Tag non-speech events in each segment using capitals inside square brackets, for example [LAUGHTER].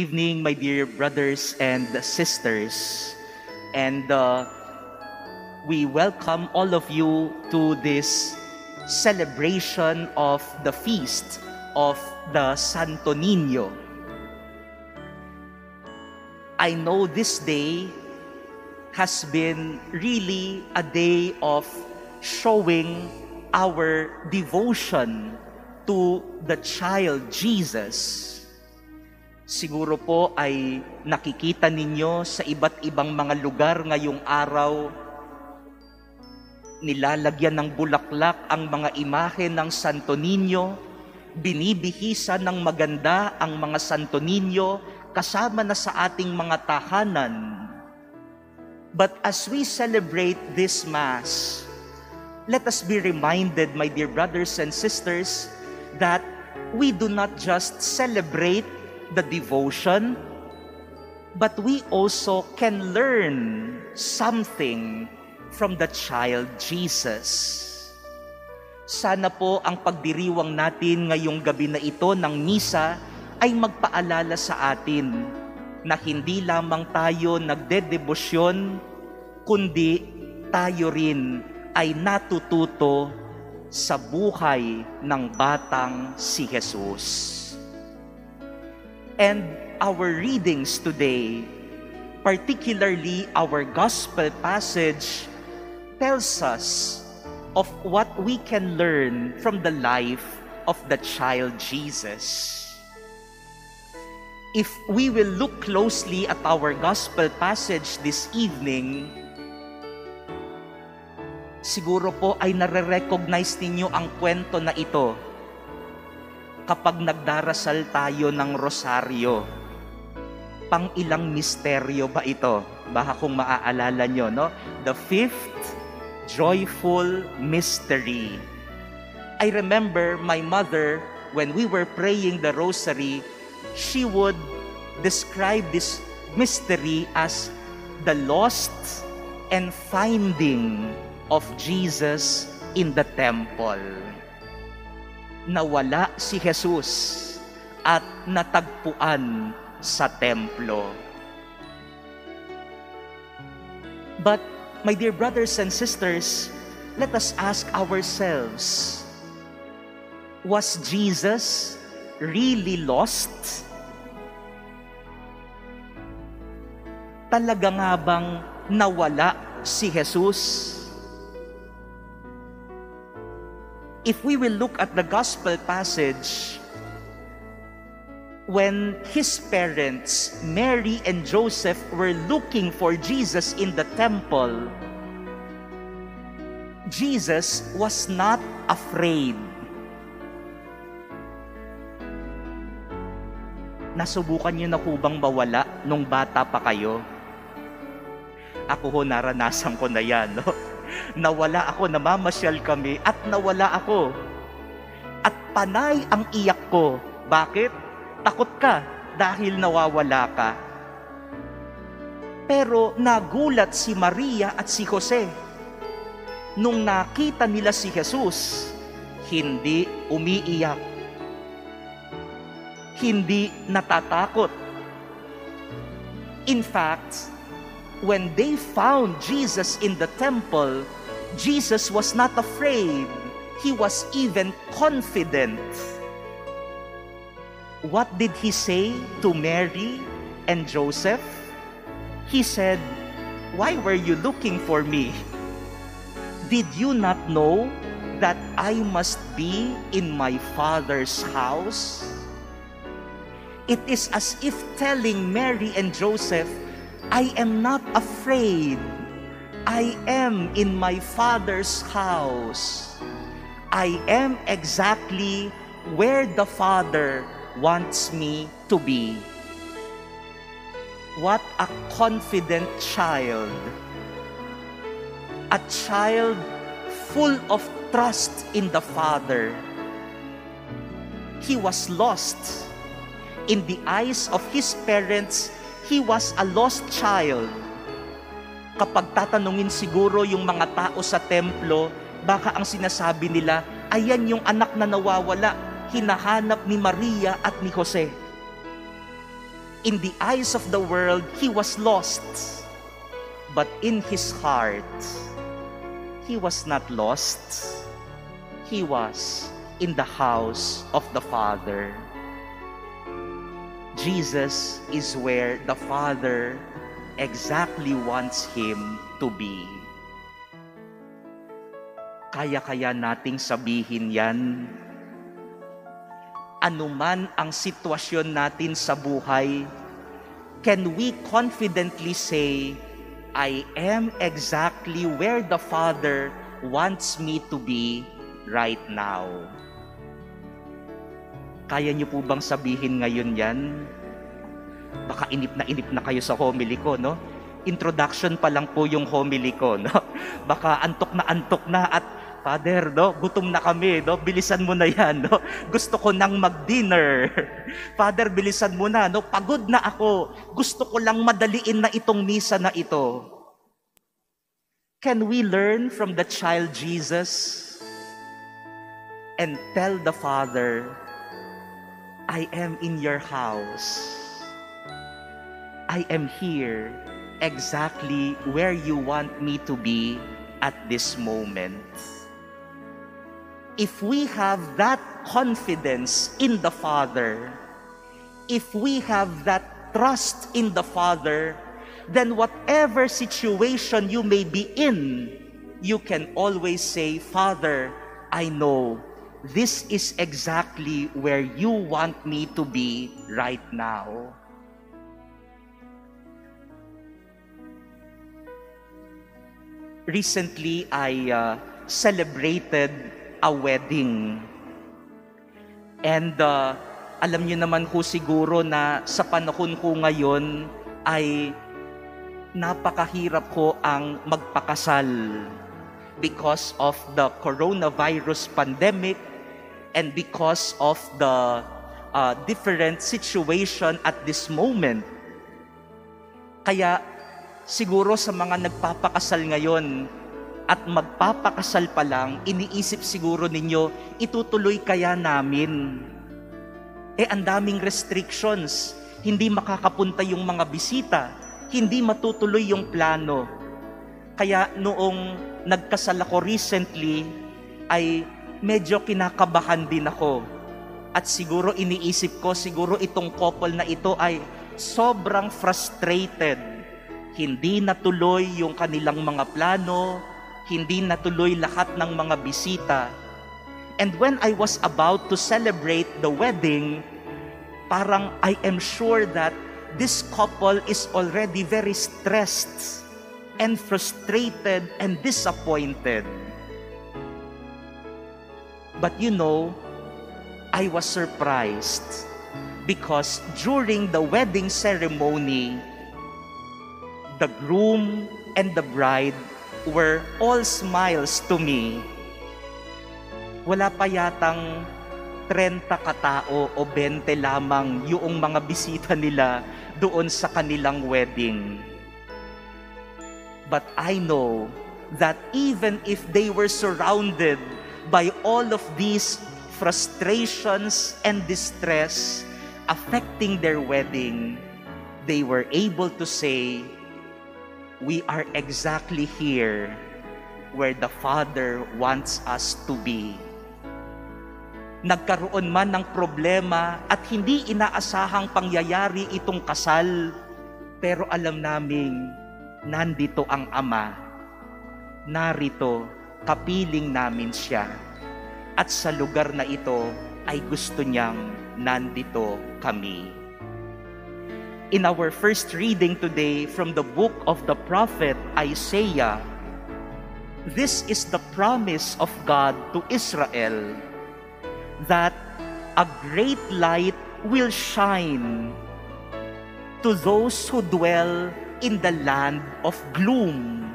evening, my dear brothers and sisters. And uh, we welcome all of you to this celebration of the feast of the Santo Niño. I know this day has been really a day of showing our devotion to the child Jesus. Siguro po ay nakikita ninyo sa iba't ibang mga lugar ngayong araw, nilalagyan ng bulaklak ang mga imahe ng Santo Niño, binibihisan ng maganda ang mga Santo Niño kasama na sa ating mga tahanan. But as we celebrate this Mass, let us be reminded, my dear brothers and sisters, that we do not just celebrate the devotion, but we also can learn something from the child Jesus. Sana po ang pagdiriwang natin ngayong gabi na ito ng misa ay magpaalala sa atin na hindi lamang tayo nagdedebosyon, kundi tayo rin ay natututo sa buhay ng batang si Jesus. And our readings today, particularly our gospel passage, tells us of what we can learn from the life of the child Jesus. If we will look closely at our gospel passage this evening, siguro po ay nare-recognize ninyo ang kwento na ito kapag nagdarasal tayo ng rosaryo. Pang ilang misteryo ba ito? Baka kung maaalala nyo, no? The fifth joyful mystery. I remember my mother, when we were praying the rosary, she would describe this mystery as the lost and finding of Jesus in the temple nawala si Jesus at natagpuan sa templo. But, my dear brothers and sisters, let us ask ourselves, was Jesus really lost? Talaga nga bang nawala si Jesus? If we will look at the gospel passage, when his parents, Mary and Joseph, were looking for Jesus in the temple, Jesus was not afraid. Nasubukan niyo na po bang mawala nung bata pa kayo? Ako ho, naranasan ko na yan. No? Nawala ako, namamasyal kami at nawala ako. At panay ang iyak ko. Bakit? Takot ka dahil nawawala ka. Pero nagulat si Maria at si Jose. Nung nakita nila si Jesus, hindi umiiyak. Hindi natatakot. In fact, when they found Jesus in the temple, Jesus was not afraid. He was even confident. What did he say to Mary and Joseph? He said, Why were you looking for me? Did you not know that I must be in my Father's house? It is as if telling Mary and Joseph, I am not afraid. I am in my Father's house. I am exactly where the Father wants me to be. What a confident child. A child full of trust in the Father. He was lost. In the eyes of his parents, he was a lost child. Kapag tatanungin siguro yung mga tao sa templo, baka ang sinasabi nila, ayan yung anak na nawawala, hinahanap ni Maria at ni Jose. In the eyes of the world, he was lost. But in his heart, he was not lost. He was in the house of the Father. Jesus is where the Father exactly wants him to be. Kaya-kaya nating sabihin yan. Anuman ang sitwasyon natin sa buhay, can we confidently say, I am exactly where the Father wants me to be right now? Kaya niyo po bang sabihin ngayon yan? Baka inip na inip na kayo sa homily ko, no? Introduction pa lang po yung homily ko, no? [LAUGHS] Baka antok na antok na at Father, no, gutom na kami, no? Bilisan mo na 'yan, no? [LAUGHS] Gusto ko nang mag-dinner. [LAUGHS] Father, bilisan mo na, no? Pagod na ako. Gusto ko lang madaliin na itong misa na ito. Can we learn from the child Jesus and tell the Father, I am in your house. I am here exactly where you want me to be at this moment if we have that confidence in the Father, if we have that trust in the Father, then whatever situation you may be in, you can always say, Father, I know this is exactly where you want me to be right now. Recently, I uh, celebrated a wedding. And uh, alam niyo naman ho siguro na sa panahon ko ngayon ay napakahirap ko ang magpakasal because of the coronavirus pandemic and because of the uh, different situation at this moment. Kaya siguro sa mga nagpapakasal ngayon, at magpapakasal pa lang, iniisip siguro ninyo, itutuloy kaya namin? Eh, ang daming restrictions. Hindi makakapunta yung mga bisita. Hindi matutuloy yung plano. Kaya noong nagkasal ako recently, ay medyo kinakabahan din ako. At siguro iniisip ko, siguro itong couple na ito ay sobrang frustrated. Hindi natuloy yung kanilang mga plano, hindi natuloy lahat ng mga bisita. And when I was about to celebrate the wedding, parang I am sure that this couple is already very stressed and frustrated and disappointed. But you know, I was surprised because during the wedding ceremony, the groom and the bride were all smiles to me. Wala pa yatang 30 katao o 20 lamang yung mga bisita nila doon sa kanilang wedding. But I know that even if they were surrounded by all of these frustrations and distress affecting their wedding, they were able to say, we are exactly here where the Father wants us to be. Nagkaroon man ng problema at hindi inaasahang pangyayari itong kasal, pero alam naming nandito ang Ama. Narito, kapiling namin siya. At sa lugar na ito ay gusto niyang nandito kami. in our first reading today from the book of the prophet Isaiah, this is the promise of God to Israel that a great light will shine to those who dwell in the land of gloom.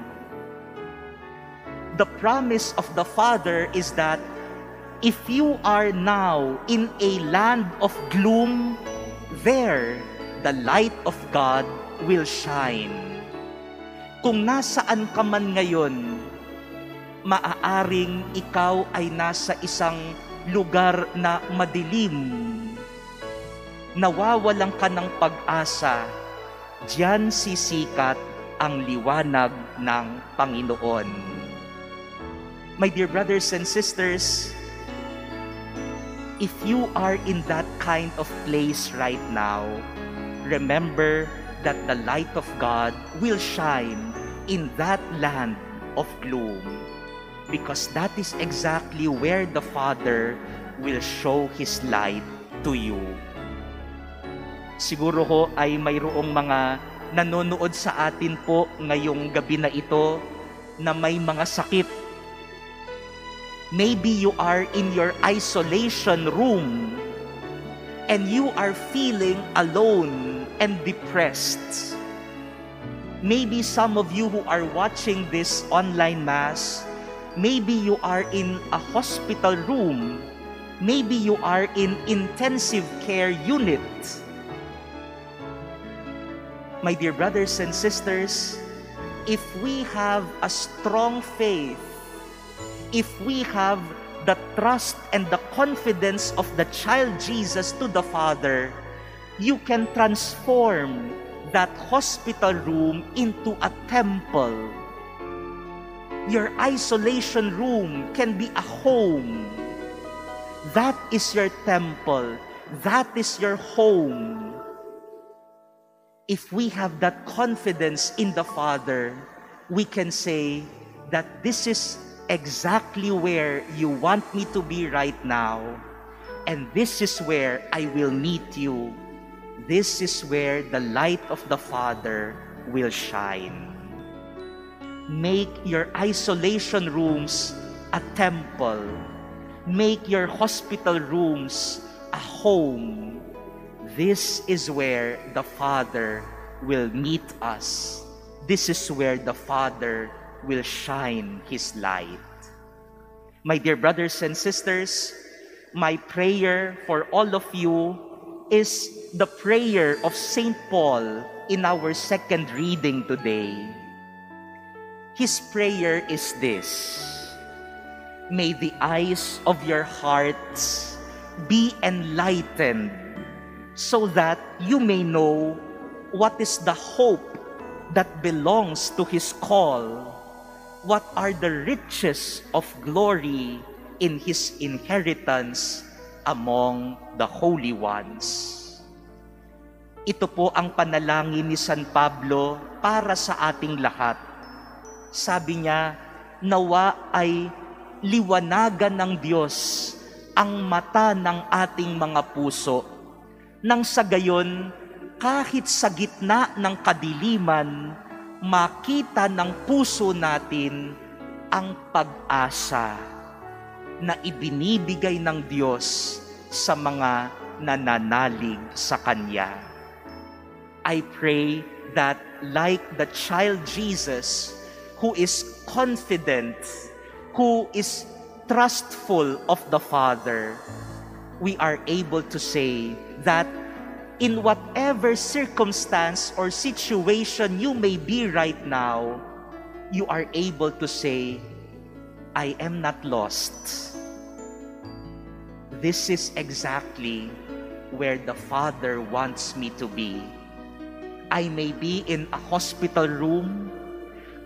The promise of the Father is that if you are now in a land of gloom, there the light of God will shine. Kung nasaan ka man ngayon, maaaring ikaw ay nasa isang lugar na madilim. nawawalan ka ng pag-asa, diyan sisikat ang liwanag ng Panginoon. My dear brothers and sisters, if you are in that kind of place right now, remember that the light of God will shine in that land of gloom because that is exactly where the Father will show His light to you. Siguro ho ay mayroong mga nanonood sa atin po ngayong gabi na ito na may mga sakit. Maybe you are in your isolation room and you are feeling alone and depressed. Maybe some of you who are watching this online mass, maybe you are in a hospital room, maybe you are in intensive care unit my dear brothers and sisters, if we have a strong faith, if we have the trust and the confidence of the child Jesus to the Father, you can transform that hospital room into a temple. Your isolation room can be a home. That is your temple. That is your home if we have that confidence in the Father, we can say that this is exactly where you want me to be right now. And this is where I will meet you. This is where the light of the Father will shine. Make your isolation rooms a temple. Make your hospital rooms a home this is where the Father will meet us. This is where the Father will shine His light. My dear brothers and sisters, my prayer for all of you is the prayer of St. Paul in our second reading today. His prayer is this May the eyes of your hearts be enlightened so that you may know what is the hope that belongs to His call, what are the riches of glory in His inheritance among the holy ones. Ito po ang panalangin ni San Pablo para sa ating lahat. Sabi niya, nawa ay liwanagan ng Diyos ang mata ng ating mga puso nang sa gayon, kahit sa gitna ng kadiliman, makita ng puso natin ang pag-asa na ibinibigay ng Diyos sa mga nananalig sa Kanya. I pray that like the child Jesus, who is confident, who is trustful of the Father, we are able to say that in whatever circumstance or situation you may be right now, you are able to say, I am not lost. This is exactly where the Father wants me to be. I may be in a hospital room,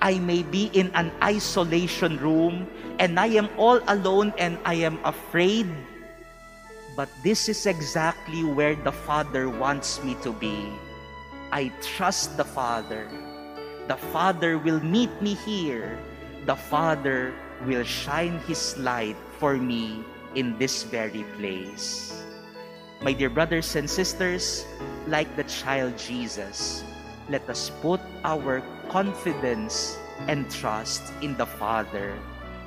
I may be in an isolation room, and I am all alone and I am afraid But this is exactly where the Father wants me to be. I trust the Father. The Father will meet me here. The Father will shine His light for me in this very place. My dear brothers and sisters, like the child Jesus, let us put our confidence and trust in the Father,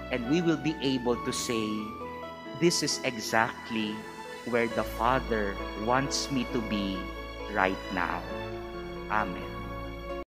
and we will be able to say, This is exactly where the Father wants me to be right now. Amen.